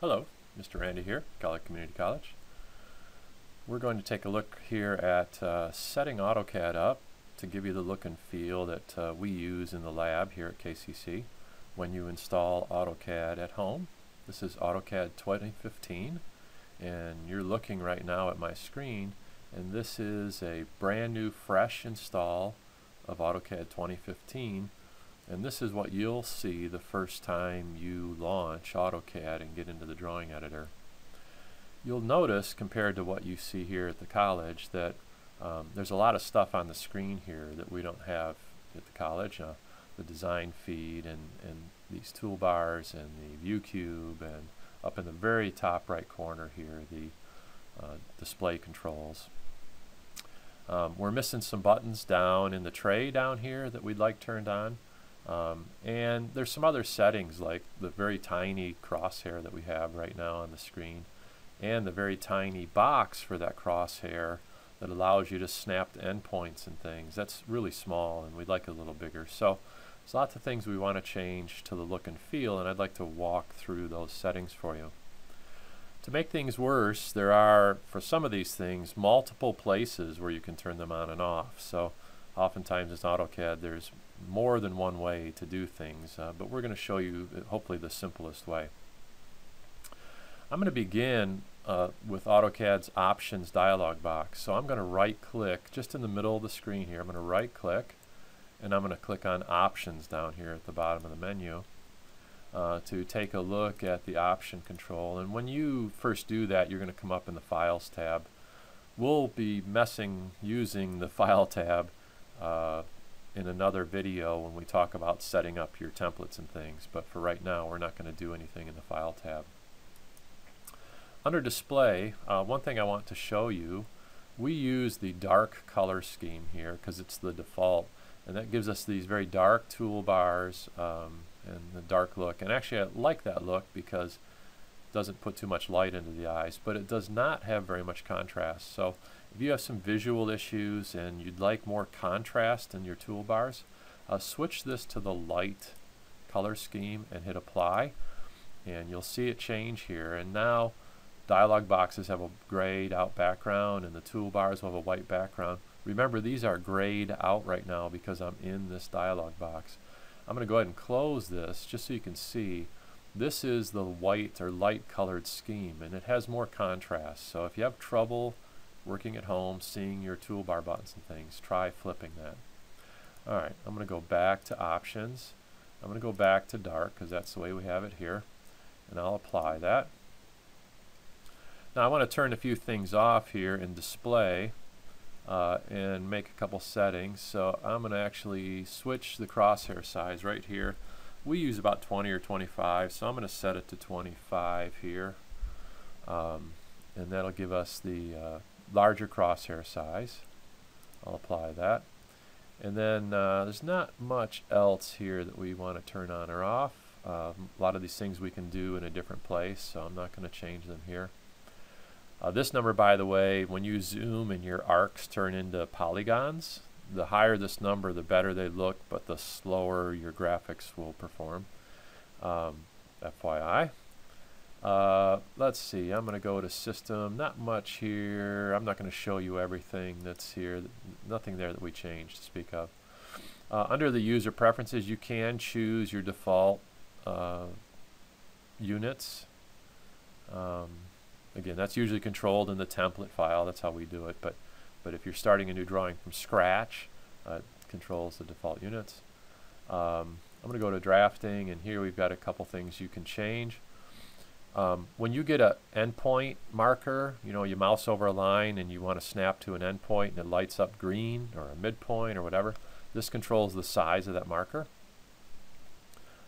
Hello, Mr. Randy here, Kellogg Community College. We're going to take a look here at uh, setting AutoCAD up to give you the look and feel that uh, we use in the lab here at KCC when you install AutoCAD at home. This is AutoCAD 2015 and you're looking right now at my screen and this is a brand new fresh install of AutoCAD 2015 and this is what you'll see the first time you launch AutoCAD and get into the drawing editor. You'll notice compared to what you see here at the college that um, there's a lot of stuff on the screen here that we don't have at the college. Uh, the design feed and, and these toolbars and the view cube and up in the very top right corner here the uh, display controls. Um, we're missing some buttons down in the tray down here that we'd like turned on. Um, and there's some other settings like the very tiny crosshair that we have right now on the screen and the very tiny box for that crosshair that allows you to snap the endpoints and things. That's really small and we'd like it a little bigger. So there's lots of things we want to change to the look and feel and I'd like to walk through those settings for you. To make things worse, there are, for some of these things, multiple places where you can turn them on and off. So oftentimes in AutoCAD there's more than one way to do things, uh, but we're going to show you uh, hopefully the simplest way. I'm going to begin uh, with AutoCAD's options dialog box. So I'm going to right click just in the middle of the screen here. I'm going to right click and I'm going to click on options down here at the bottom of the menu uh, to take a look at the option control. And when you first do that, you're going to come up in the Files tab. We'll be messing using the File tab uh, in another video when we talk about setting up your templates and things, but for right now we're not going to do anything in the File tab. Under Display, uh, one thing I want to show you, we use the dark color scheme here because it's the default, and that gives us these very dark toolbars um, and the dark look. And actually I like that look because doesn't put too much light into the eyes, but it does not have very much contrast. So if you have some visual issues and you'd like more contrast in your toolbars, uh, switch this to the light color scheme and hit apply and you'll see it change here and now dialog boxes have a grayed out background and the toolbars will have a white background. Remember these are grayed out right now because I'm in this dialog box. I'm going to go ahead and close this just so you can see this is the white or light colored scheme and it has more contrast so if you have trouble working at home, seeing your toolbar buttons and things, try flipping that. Alright, I'm going to go back to options. I'm going to go back to dark because that's the way we have it here. And I'll apply that. Now I want to turn a few things off here in display uh, and make a couple settings. So I'm going to actually switch the crosshair size right here. We use about 20 or 25, so I'm going to set it to 25 here. Um, and that'll give us the uh, larger crosshair size. I'll apply that. And then uh, there's not much else here that we want to turn on or off. Uh, a lot of these things we can do in a different place, so I'm not going to change them here. Uh, this number, by the way, when you zoom and your arcs turn into polygons, the higher this number, the better they look, but the slower your graphics will perform. Um, FYI. Uh, let's see, I'm going to go to system, not much here, I'm not going to show you everything that's here, nothing there that we changed to speak of. Uh, under the user preferences you can choose your default uh, units. Um, again that's usually controlled in the template file, that's how we do it, but, but if you're starting a new drawing from scratch, uh, controls the default units. Um, I'm going to go to drafting and here we've got a couple things you can change. Um, when you get an endpoint marker, you know, you mouse over a line and you want to snap to an endpoint and it lights up green or a midpoint or whatever, this controls the size of that marker.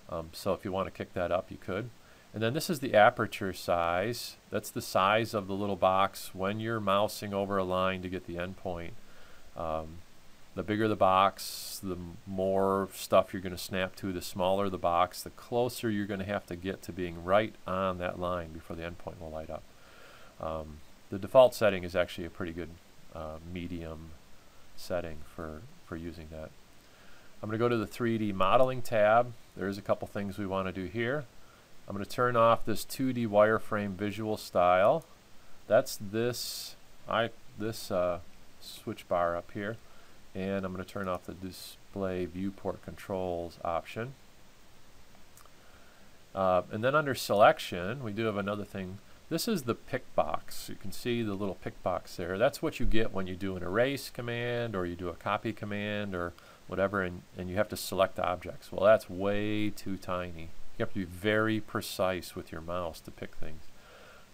Um, so if you want to kick that up, you could. And then this is the aperture size. That's the size of the little box when you're mousing over a line to get the endpoint. Um, the bigger the box, the more stuff you're going to snap to. The smaller the box, the closer you're going to have to get to being right on that line before the endpoint will light up. Um, the default setting is actually a pretty good uh, medium setting for, for using that. I'm going to go to the 3D modeling tab. There's a couple things we want to do here. I'm going to turn off this 2D wireframe visual style. That's this I this uh, switch bar up here. And I'm going to turn off the display viewport controls option. Uh, and then under selection, we do have another thing. This is the pick box. You can see the little pick box there. That's what you get when you do an erase command or you do a copy command or whatever and, and you have to select objects. Well, that's way too tiny. You have to be very precise with your mouse to pick things.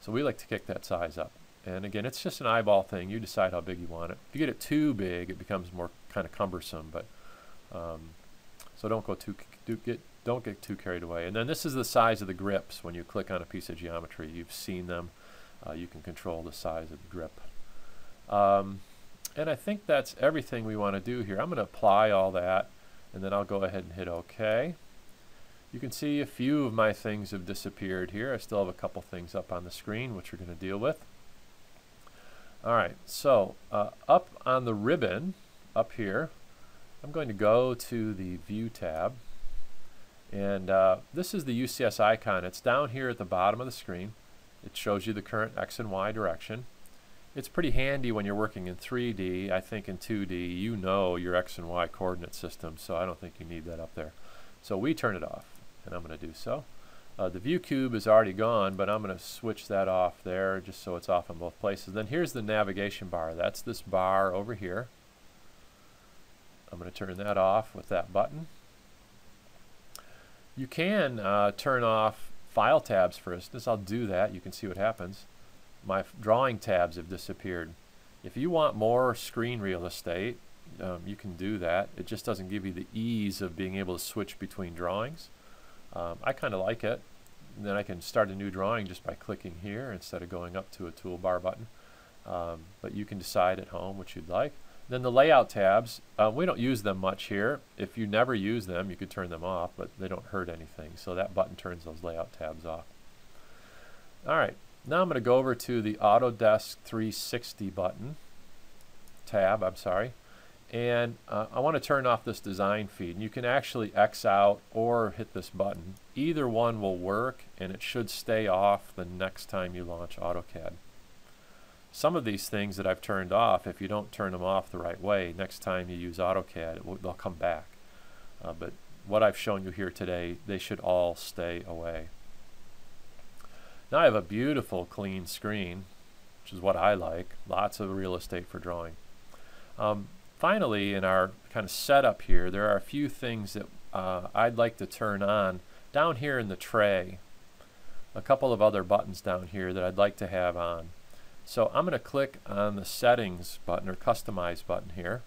So we like to kick that size up. And again, it's just an eyeball thing. You decide how big you want it. If you get it too big, it becomes more kind of cumbersome. But um, so don't go too do get don't get too carried away. And then this is the size of the grips when you click on a piece of geometry. You've seen them. Uh, you can control the size of the grip. Um, and I think that's everything we want to do here. I'm going to apply all that, and then I'll go ahead and hit OK. You can see a few of my things have disappeared here. I still have a couple things up on the screen, which we're going to deal with. All right, so uh, up on the ribbon, up here, I'm going to go to the View tab. And uh, this is the UCS icon. It's down here at the bottom of the screen. It shows you the current X and Y direction. It's pretty handy when you're working in 3D. I think in 2D, you know your X and Y coordinate system, so I don't think you need that up there. So we turn it off, and I'm going to do so. Uh, the view cube is already gone, but I'm going to switch that off there just so it's off in both places. Then here's the navigation bar. That's this bar over here. I'm going to turn that off with that button. You can uh, turn off file tabs for instance. I'll do that. You can see what happens. My drawing tabs have disappeared. If you want more screen real estate, um, you can do that. It just doesn't give you the ease of being able to switch between drawings. Um, I kind of like it. And then I can start a new drawing just by clicking here instead of going up to a toolbar button. Um, but you can decide at home what you'd like. Then the layout tabs, uh, we don't use them much here. If you never use them, you could turn them off, but they don't hurt anything. So that button turns those layout tabs off. All right, now I'm going to go over to the Autodesk 360 button, tab, I'm sorry. And uh, I want to turn off this design feed. And you can actually X out or hit this button. Either one will work and it should stay off the next time you launch AutoCAD. Some of these things that I've turned off, if you don't turn them off the right way, next time you use AutoCAD, they'll come back. Uh, but what I've shown you here today, they should all stay away. Now I have a beautiful clean screen, which is what I like. Lots of real estate for drawing. Um, finally, in our kind of setup here, there are a few things that uh, I'd like to turn on down here in the tray. A couple of other buttons down here that I'd like to have on. So I'm going to click on the settings button or customize button here.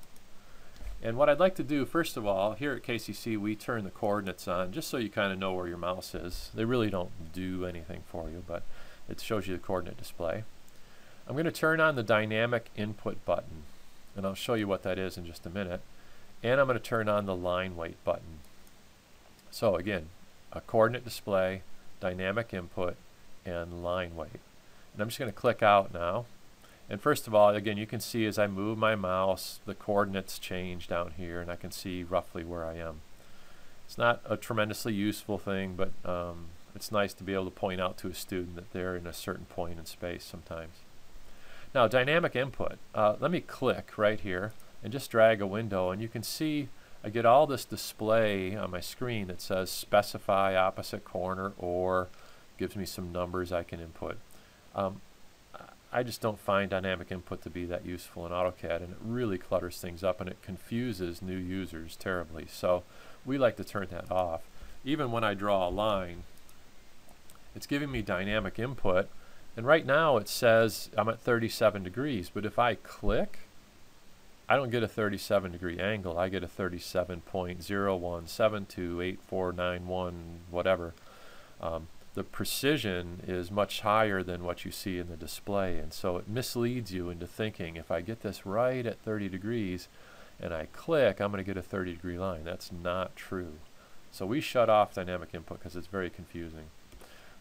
And what I'd like to do, first of all, here at KCC, we turn the coordinates on just so you kind of know where your mouse is. They really don't do anything for you, but it shows you the coordinate display. I'm going to turn on the dynamic input button, and I'll show you what that is in just a minute. And I'm going to turn on the line weight button. So again, a coordinate display, dynamic input, and line weight. And I'm just going to click out now. And first of all, again, you can see as I move my mouse, the coordinates change down here, and I can see roughly where I am. It's not a tremendously useful thing, but um, it's nice to be able to point out to a student that they're in a certain point in space sometimes. Now, dynamic input. Uh, let me click right here and just drag a window, and you can see I get all this display on my screen that says specify opposite corner or gives me some numbers I can input. Um, I just don't find dynamic input to be that useful in AutoCAD and it really clutters things up and it confuses new users terribly. So we like to turn that off. Even when I draw a line, it's giving me dynamic input and right now it says I'm at 37 degrees, but if I click, I don't get a 37 degree angle. I get a 37.01728491 whatever. Um, the precision is much higher than what you see in the display and so it misleads you into thinking if I get this right at 30 degrees and I click I'm going to get a 30 degree line that's not true so we shut off dynamic input because it's very confusing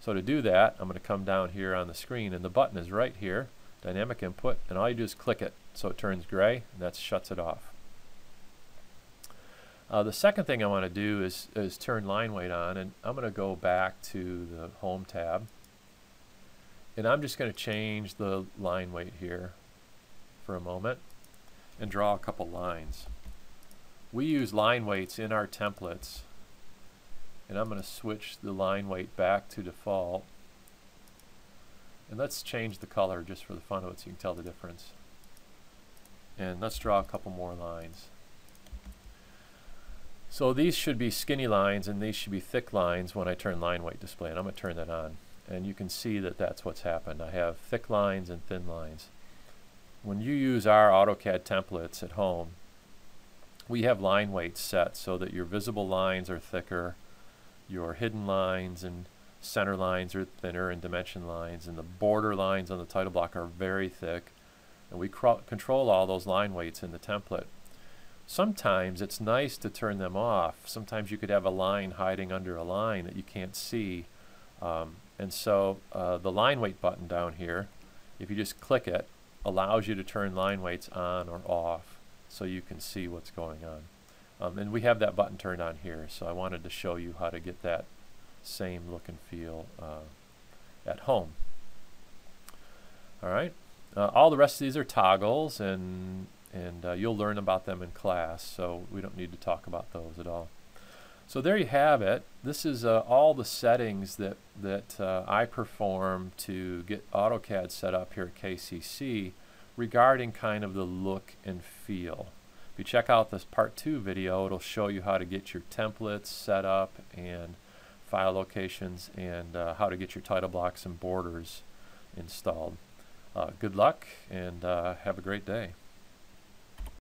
so to do that I'm going to come down here on the screen and the button is right here dynamic input and all you do is click it so it turns gray and that shuts it off Uh, the second thing I want to do is, is turn line weight on and I'm going to go back to the home tab and I'm just going to change the line weight here for a moment and draw a couple lines. We use line weights in our templates and I'm going to switch the line weight back to default. And let's change the color just for the fun of it so you can tell the difference. And let's draw a couple more lines. So these should be skinny lines and these should be thick lines when I turn line weight display and I'm going to turn that on. And you can see that that's what's happened. I have thick lines and thin lines. When you use our AutoCAD templates at home we have line weights set so that your visible lines are thicker your hidden lines and center lines are thinner and dimension lines and the border lines on the title block are very thick and we control all those line weights in the template. Sometimes it's nice to turn them off. Sometimes you could have a line hiding under a line that you can't see um, and so uh, the line weight button down here if you just click it allows you to turn line weights on or off so you can see what's going on. Um, and we have that button turned on here so I wanted to show you how to get that same look and feel uh, at home. Alright, uh, all the rest of these are toggles and, and uh, you'll learn about them in class so we don't need to talk about those at all. So there you have it. This is uh, all the settings that, that uh, I perform to get AutoCAD set up here at KCC regarding kind of the look and feel. You check out this part two video, it'll show you how to get your templates set up and file locations and uh, how to get your title blocks and borders installed. Uh, good luck and uh, have a great day.